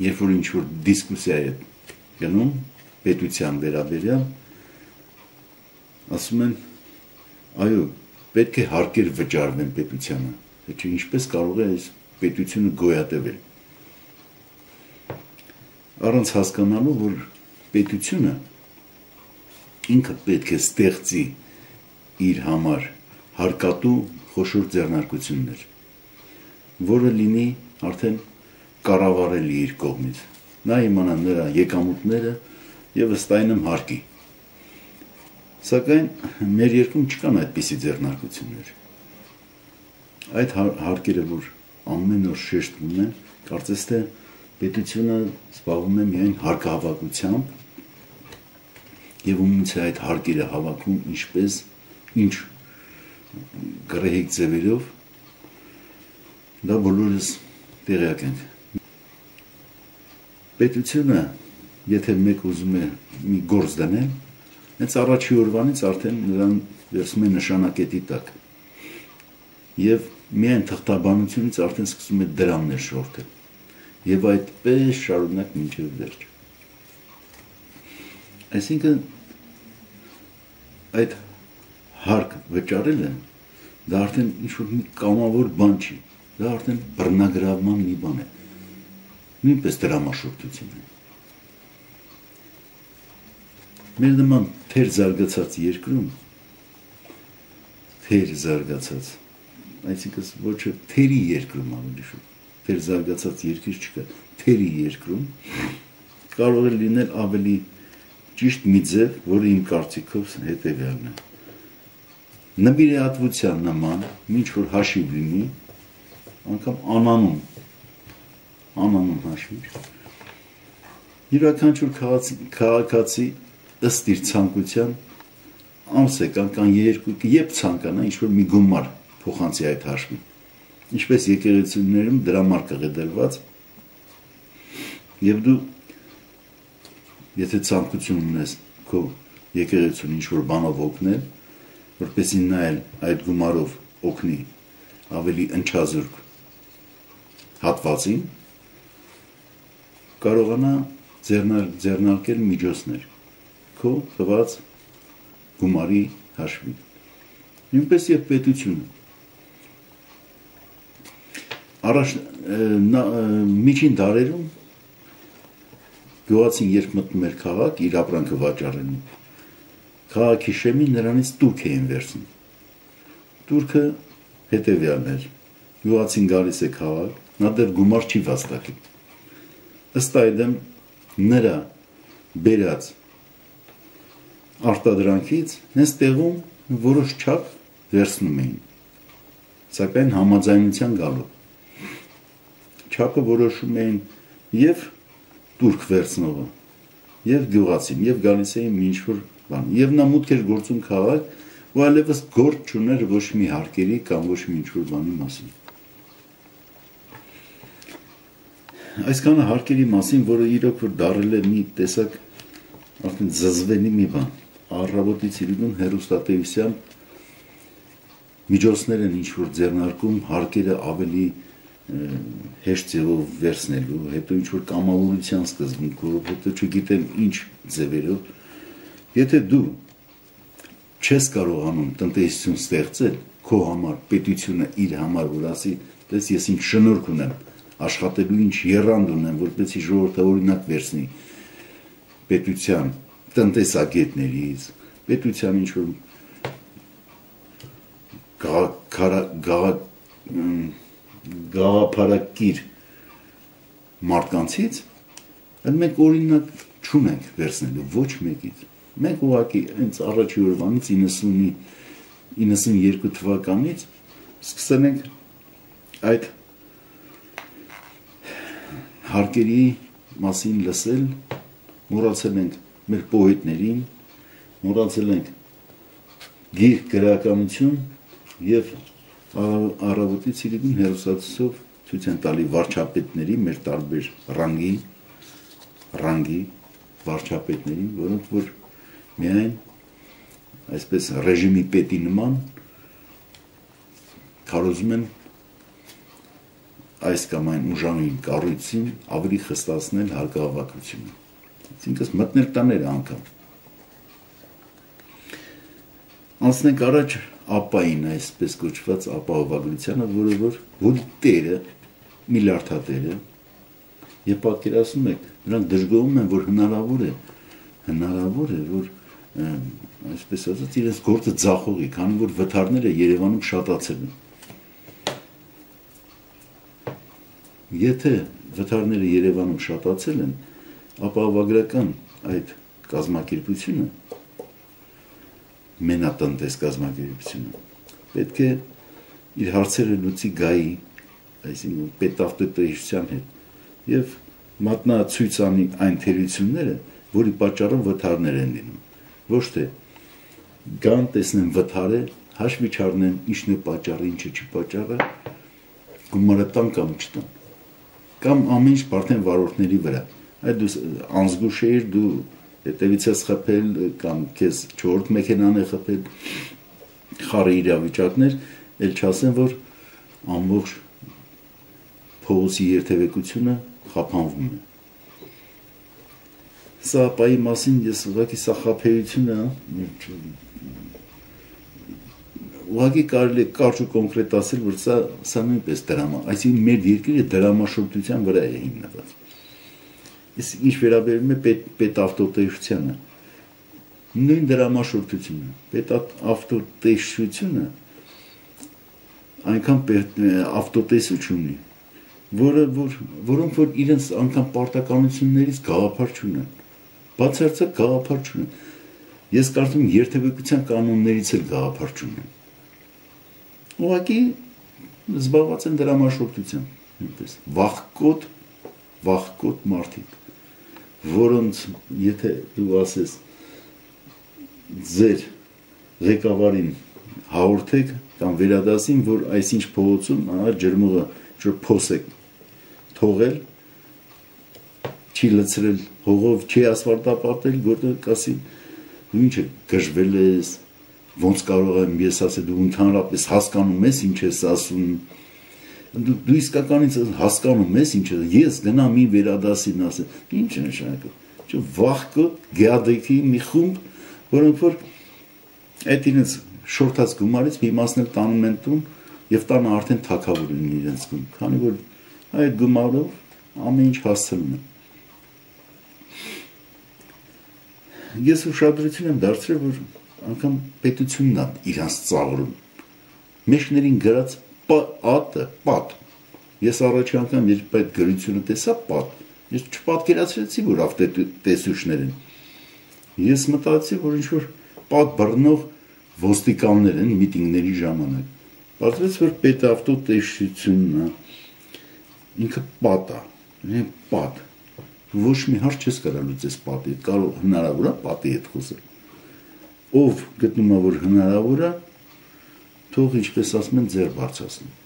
երբ որ ինչ որ դիսկուսիա է գնում պետության վերաբերյալ, ասում են, այո, պետք է հարկեր վճարվեն պետությանը, թե ինչպես կարող է այս պետությունը գոյատևել։ Առանց հասկանալու, որ պետությունը ինքը պետք է ստեղծի իր համար հարկատու խոշոր ձեռնարկություններ, որը լինի արդեն կառավարելի իր կողմից։ Նա իմանա նրա եկամուտները եւ ըստ այնմ հարկի։ Սակայն մեր երկրում չկան այդպիսի ձեռնարկություններ։ Այդ հարկերը, որ ամեն օր շեշտվում են, կարծես թե պետությունը զբաղվում է միայն հարկահավաքությամբ եւ ումից է այդ հարկերը հավաքում ինչպես ինչ գրեհիկ ձևերով դա բոլորս տեղյակ ենք պետությունը եթե մեկ ուզում է մի գործ դնել հենց առաջի օրվանից արդեն նրան վերցնում է նշանակետի տակ եւ միայն թղթաբանությունից արդեն սկսում է դրամներ շորթել եւ այդպես շարունակ մինչեւ վերջ այսինքն այդ հարկ վճարելը դա արդեն ինչ որ մի կամավոր բան չի, դա արդեն բռնագրավման մի բան է։ Նույնպես դրամաշուրթություն է։ Մեր նման թեր զարգացած երկրում թեր զարգացած, այսինքն ոչ թերի երկրում ավելի շուտ, թեր զարգացած երկիր չկա, թերի երկրում կարող է լինել ավելի ճիշտ մի ձև, որը իմ կարծիքով հետևյալն է նվիրատվության նման, ինչ որ հաշիվ լինի, անգամ անանում, անանում հաշվիր, յուրաքանչյուր քաղաքացի ըստ իր ցանկության ամսեկան կան երկու երբ ցանկանա ինչ որ մի գումար փոխանցի այդ հաշվին ինչպես եկեղեցիներում դրամարկղ է դրված եւ դու եթե ցանկություն ունես քո եկեղեցուն ինչ որ բանով օգնել որպեսի նա էլ այդ գումարով օգնի ավելի ընչազուրկ հատվածին, կարողանա ձեռնալ, ձեռնարկել միջոցներ քո տված գումարի հաշվին։ Նույնպես եւ պետությունը։ Առաջ միջին դարերում գյուղացին երբ մտնում էր քաղաք իր ապրանքը վաճառելու քաղաքի շեմին նրանից տուրք էին վերցնում։ Տուրքը հետևյալն էր։ Յուղացին գալիս է քաղաք, նա դեռ գումար չի վաստակի։ Ըստ այդմ նրա բերած արտադրանքից հենց տեղում որոշ չափ վերցնում էին։ Սակայն համաձայնության գալով չափը որոշում էին եւ տուրք վերցնողը եւ գյուղացին եւ գալիս էին ինչ որ բան։ Եվ նա մուտք էր գործում քաղաք, ու այլևս գործ չուներ ոչ մի հարկերի կամ ոչ մի ինչ-որ բանի մասին։ Այսքանը հարկերի մասին, որը իրոք որ դարել է մի տեսակ արդեն զզվելի մի բան։ Առավոտից իրուն հերոստատեվիսյան միջոցներ են ինչ որ ձեռնարկում հարկերը ավելի հեշտ ձևով վերցնելու, հետո ինչ որ կամավորության սկզբունքով, հետո չգիտեմ ինչ ձևերով Եթե դու չես կարողանում տնտեսություն ստեղծել քո համար, պետությունը իր համար որ ասի, դες ես ինչ շնորհք ունեմ, աշխատելու ինչ երանգ ունեմ, որպեսզի ժողովուրդը օրինակ վերցնի պետության տնտեսագետներից, պետության ինչ որ գաղափարակիր մարդկանցից, այդ մենք օրինակ չունենք վերցնելու ոչ մեկից Մենք ուղղակի հենց առաջի օրվանից 90-ի 92 թվականից սկսել ենք այդ հարկերի մասին լսել, մոռացել ենք մեր պոետներին, մոռացել ենք գիր գրականություն եւ առավոտից իրիկուն հերոսացով ցույց են տալի վարչապետների մեր տարբեր ռանգի ռանգի վարչապետներին, որոնք որ միայն այսպես ռեժիմի պետի նման կարոզում են այս կամ այն ուժանույն կառույցին ավելի խստացնել հարկավակությունը։ Այսինքն մտնել տաներ անգամ։ Անցնենք առաջ ապային այսպես կոչված ապահովագրությանը, որը որ որ տերը միլիարդատերը եւ պատկերացնում եք, նրանք դժգոհում են, որ հնարավոր է հնարավոր է, որ այսպես ասած իրենց գործը ձախողի, քանի որ վթարները Երևանում շատացել են։ Եթե վթարները Երևանում շատացել են, ապա ավագրական այդ կազմակերպությունը մենատնտես կազմակերպությունը պետք է իր հարցերը լուծի գայի, այսինքն պետավտոտեհության հետ եւ մատնացույց անի այն թերությունները, որի պատճառով վթարներ են լինում։ Ոչ թե գան տեսնեն վթարը, հաշվի չառնեն ինչն է պատճառը, ինչը չի պատճառը, գումարը տան կամ չտան։ Կամ ամեն ինչ արդեն վարորդների վրա։ Այդ դու անզգուշ ես դու հետևից ես խփել կամ քեզ 4 մեքենան է խփել խարի իրավիճակներ, ել չասեն, որ ամբողջ փողոցի երթևեկությունը խափանվում է։ Սա ապայի մասին ես ուղղակի սա խափեությունը ուղղակի կարելի կարճ ու կոնկրետ ասել, որ սա սա նույնպես դրամա, այսինքն մեր երկիրը դրամաշորտության վրա է հիմնված Իսկ ինչ վերաբերում է պետ պետ ավտոտեսությանը, նույն դրամաշորտությունը, պետ ավտոտեսությունը այնքան ավտոտեսուչ ունի, որը որ որոնք որ իրենց անգամ պարտականություններից գաղափար չունեն։ Բացարձակ գաղափար չունեն։ Ես կարծում եմ երթևեկության կանոններից էլ գաղափար չունեն։ Ուղղակի զբաղված են դրամաշորտությամբ, այնպես վախկոտ վախկոտ մարդիկ որոնց եթե դու ասես ձեր ղեկավարին հաղորդեք կամ վերադասին, որ այսինչ փողոցում ահա ջրմուղը ջուր փոսեք թողել չի լցրել հողով, չի ասֆալտապատել, որտեղ կասի ինչ գժվել ես, ոնց կարող եմ ես ասել դու ընդհանրապես հասկանում ես ինչ ես ասում դու դու իսկականից հասկանում ես ինչ ես գնամ մի վերադասին ասեմ ինչ է նշանակում չէ վախկը գեադեքի մի խումբ որոնք որ այդ իրենց շորթած գումարից մի մասն էլ տանում են տուն եւ տանը արդեն թակավոր են իրենց գում քանի որ այդ գումարով ամեն ինչ հասցնում են ես ուշադրություն եմ դարձրել որ անգամ պետությունն է իրանց ծաղրում մեջներին գրած պատը, պատ։ Ես առաջի անգամ երբ այդ գրությունը տեսա պատ, ես չպատկերացրեցի, որ ավտոտեսուչներ են։ Ես մտածի, որ ինչ որ պատ բռնող ոստիկաններ են միտինգների ժամանակ։ Բացվեց, որ պետավտոտեսությունն է ինքը պատ է, ինքը պատ։ Ոչ մի հարց չես կարող լուծես պատի, կարող հնարավոր է պատի հետ խոսել։ Ով գտնում է, որ հնարավոր է, թող ինչպես ասում են ձեր բարձրացնի